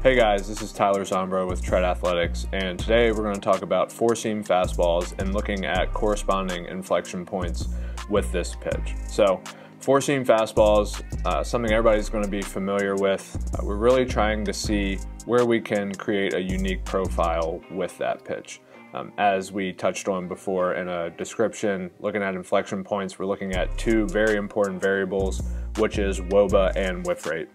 Hey guys, this is Tyler Zombro with Tread Athletics, and today we're going to talk about four seam fastballs and looking at corresponding inflection points with this pitch. So, four seam fastballs, uh, something everybody's going to be familiar with. Uh, we're really trying to see where we can create a unique profile with that pitch. Um, as we touched on before in a description, looking at inflection points, we're looking at two very important variables, which is WOBA and whiff rate.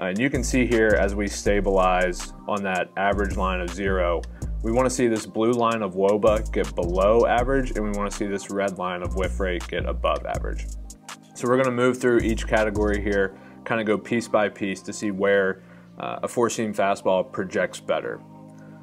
Uh, and you can see here as we stabilize on that average line of zero, we want to see this blue line of WOBA get below average and we want to see this red line of whiff rate get above average. So we're going to move through each category here, kind of go piece by piece to see where uh, a four seam fastball projects better.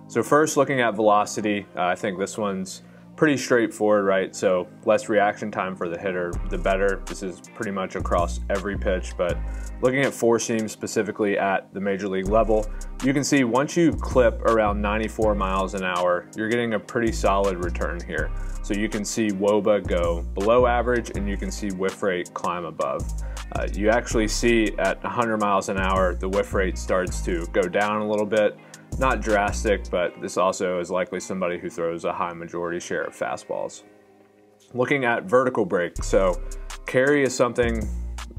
So first looking at velocity, uh, I think this one's pretty straightforward, right? So less reaction time for the hitter, the better. This is pretty much across every pitch, but looking at four seams specifically at the major league level, you can see once you clip around 94 miles an hour, you're getting a pretty solid return here. So you can see WOBA go below average and you can see whiff rate climb above. Uh, you actually see at 100 miles an hour, the whiff rate starts to go down a little bit not drastic, but this also is likely somebody who throws a high majority share of fastballs. Looking at vertical break, so carry is something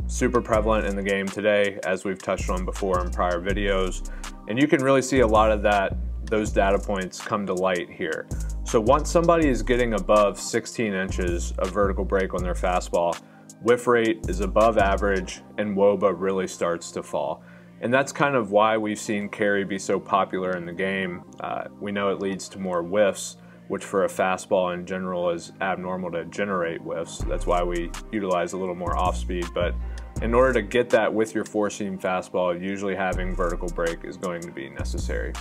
super prevalent in the game today, as we've touched on before in prior videos, and you can really see a lot of that those data points come to light here. So once somebody is getting above 16 inches of vertical break on their fastball, whiff rate is above average and WOBA really starts to fall. And that's kind of why we've seen carry be so popular in the game. Uh, we know it leads to more whiffs, which for a fastball in general is abnormal to generate whiffs. That's why we utilize a little more off speed. But in order to get that with your four seam fastball, usually having vertical break is going to be necessary.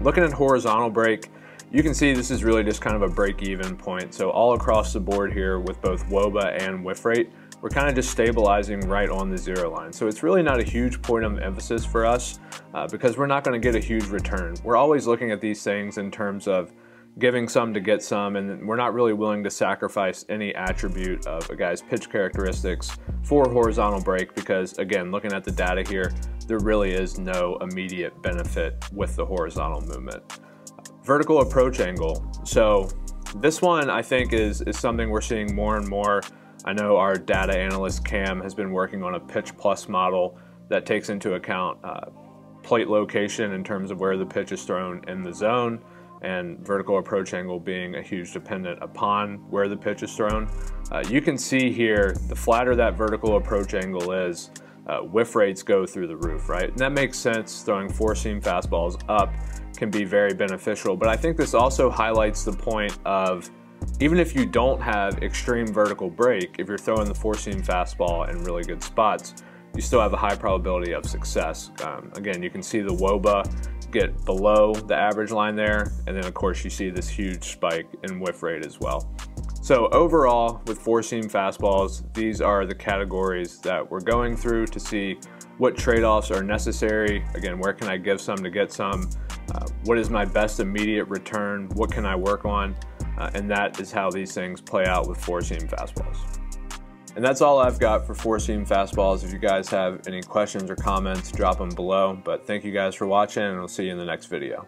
Looking at horizontal break, you can see this is really just kind of a break even point. So all across the board here with both WOBA and whiff rate, we're kind of just stabilizing right on the zero line. So it's really not a huge point of emphasis for us uh, because we're not going to get a huge return. We're always looking at these things in terms of giving some to get some, and we're not really willing to sacrifice any attribute of a guy's pitch characteristics for horizontal break because, again, looking at the data here, there really is no immediate benefit with the horizontal movement. Vertical approach angle. So this one I think is, is something we're seeing more and more I know our data analyst Cam has been working on a pitch plus model that takes into account uh, plate location in terms of where the pitch is thrown in the zone and vertical approach angle being a huge dependent upon where the pitch is thrown. Uh, you can see here, the flatter that vertical approach angle is, uh, whiff rates go through the roof, right? And that makes sense, throwing four seam fastballs up can be very beneficial, but I think this also highlights the point of even if you don't have extreme vertical break, if you're throwing the four seam fastball in really good spots, you still have a high probability of success. Um, again, you can see the WOBA get below the average line there, and then of course you see this huge spike in whiff rate as well. So overall, with four seam fastballs, these are the categories that we're going through to see what trade-offs are necessary. Again, where can I give some to get some? Uh, what is my best immediate return? What can I work on? Uh, and that is how these things play out with four seam fastballs. And that's all I've got for four seam fastballs. If you guys have any questions or comments, drop them below. But thank you guys for watching, and I'll see you in the next video.